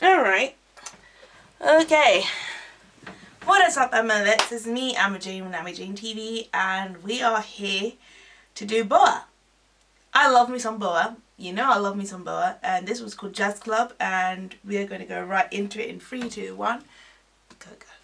Alright. Okay. What is up, Emma? This is me, Amu Jane from Amu Jane TV, and we are here to do BoA. I love me some BoA. You know I love me some BoA. And this was called Jazz Club, and we are going to go right into it in 3, 2, 1. Go, go.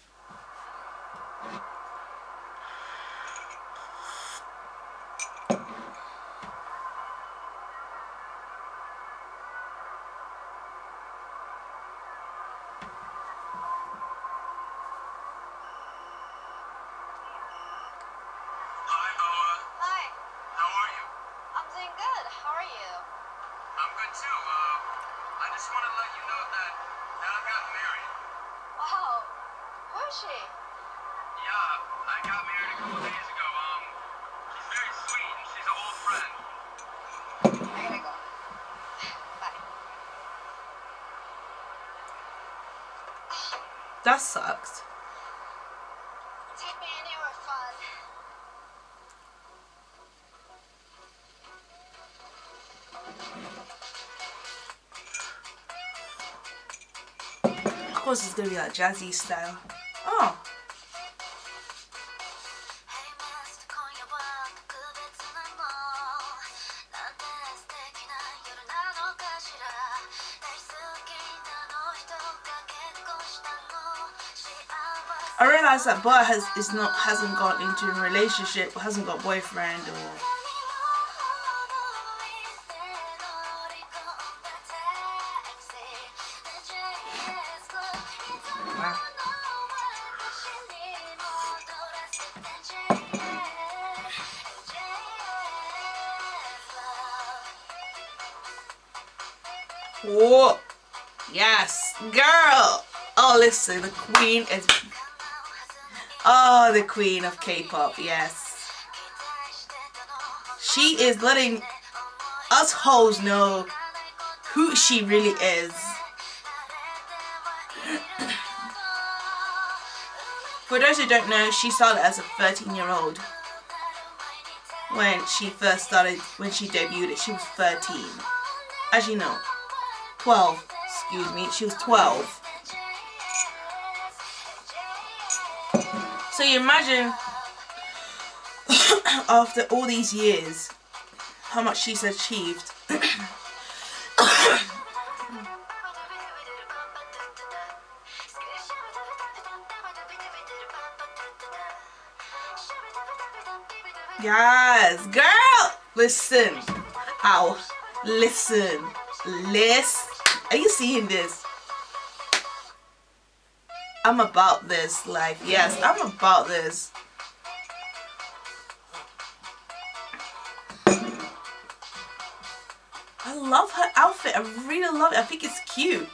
She? Yeah, I got married a couple days ago. Um, she's very sweet and she's an old friend. I gotta go. Bye. That sucks. Take me anywhere fun. Of course it's going to be like jazzy style. Oh. I realize that BoA has is not hasn't gone into a relationship, hasn't got boyfriend or Whoa. Yes, girl. Oh, listen, the queen is. Oh, the queen of K-pop. Yes, she is letting us hoes know who she really is. For those who don't know, she started as a 13 year old. When she first started, when she debuted it, she was 13. As you know, 12, excuse me, she was 12. So you imagine, after all these years, how much she's achieved. Yes, girl! Listen. Ow. Listen. Listen. Are you seeing this? I'm about this life. Yes, I'm about this. I love her outfit. I really love it. I think it's cute.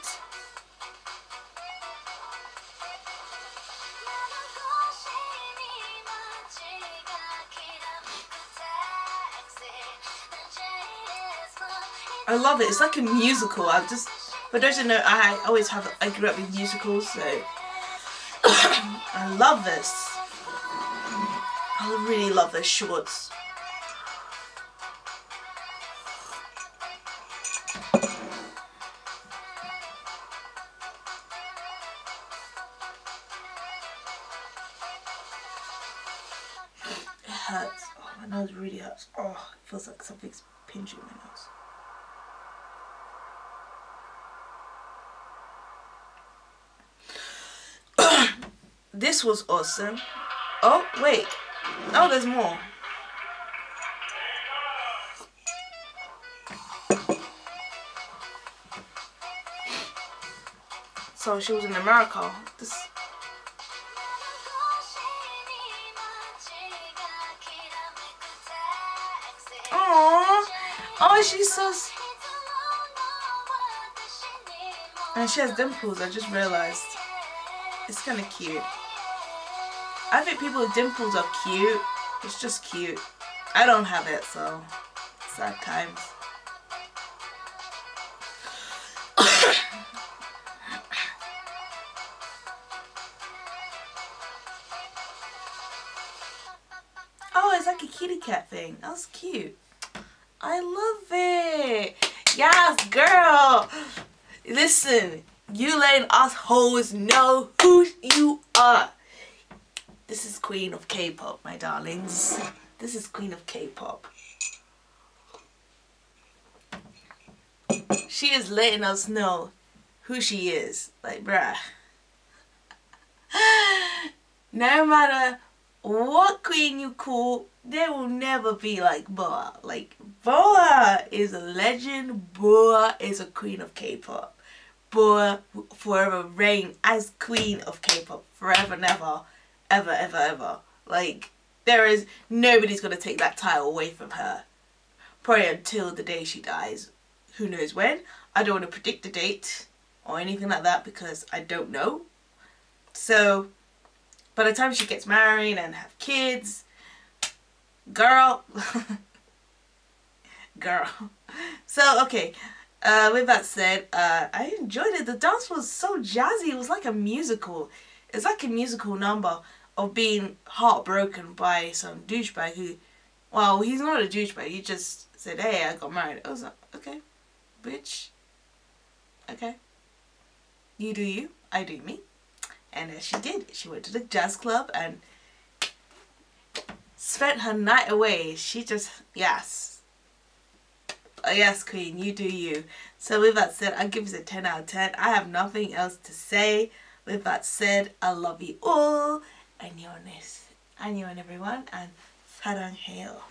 I love it. It's like a musical. I just, for those who know, I always have, I grew up with musicals, so I love this. I really love those shorts. It hurts. Oh, my nose really hurts. Oh, it feels like something's pinching my nose. This was awesome. Oh, wait. Oh, there's more. So she was in America. This. Aww. Oh, she's so. And she has dimples. I just realized. It's kind of cute. I think people with dimples are cute. It's just cute. I don't have it, so sad times. oh, it's like a kitty cat thing. That's cute. I love it. Yes, girl. Listen, You letting us hoes know who you are. This is Queen of K-pop, my darlings. This is Queen of K-pop. She is letting us know who she is. Like, bruh. no matter what queen you call, there will never be like BoA. Like, BoA is a legend. BoA is a queen of K-pop. BoA forever reign as queen of K-pop. Forever, never, ever, ever, ever. Ever. Like, there is, nobody's going to take that title away from her. Probably until the day she dies. Who knows when. I don't want to predict the date or anything like that because I don't know. So, by the time she gets married and have kids, girl, girl. So, okay, uh, with that said, uh, I enjoyed it. The dance was so jazzy. It was like a musical. It's like a musical number of being heartbroken by some douchebag who, well, he's not a douchebag. He just said, hey, I got married. I was like, okay, bitch. Okay. You do you, I do me. And as she did, she went to the jazz club and spent her night away. She just, yes. Yes, queen, you do you. So with that said, I give this a 10 out of 10. I have nothing else to say. With that said, I love you all. Anyonis. anyone. everyone and Sarang Hail.